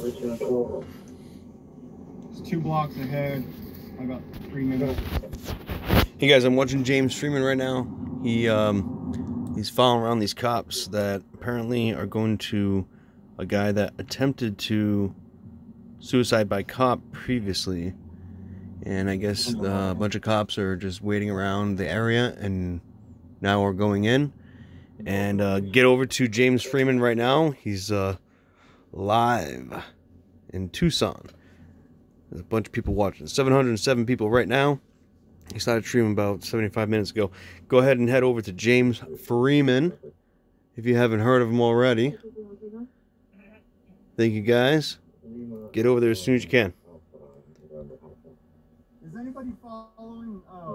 It's two blocks ahead. Got three minutes. Hey guys, I'm watching James Freeman right now. He um he's following around these cops that apparently are going to a guy that attempted to suicide by cop previously. And I guess uh, a bunch of cops are just waiting around the area and now we're going in. And uh, get over to James Freeman right now. He's uh, live in Tucson. There's a bunch of people watching. 707 people right now. He started streaming about 75 minutes ago. Go ahead and head over to James Freeman if you haven't heard of him already. Thank you guys. Get over there as soon as you can. Is anybody following? Oh.